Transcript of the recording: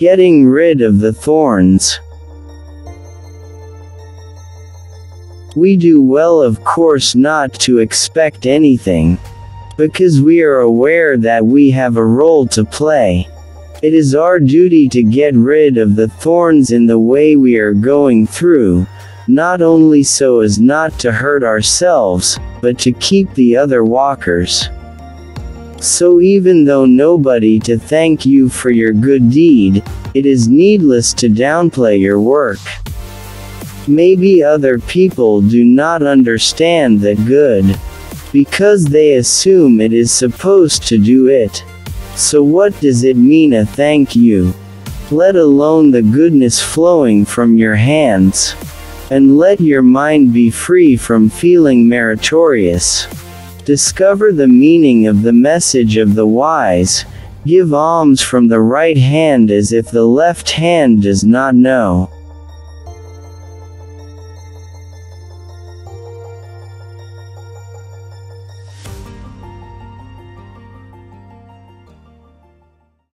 Getting rid of the thorns. We do well of course not to expect anything, because we are aware that we have a role to play. It is our duty to get rid of the thorns in the way we are going through, not only so as not to hurt ourselves, but to keep the other walkers. So even though nobody to thank you for your good deed, it is needless to downplay your work. Maybe other people do not understand that good, because they assume it is supposed to do it. So what does it mean a thank you? Let alone the goodness flowing from your hands. And let your mind be free from feeling meritorious. Discover the meaning of the message of the wise. Give alms from the right hand as if the left hand does not know.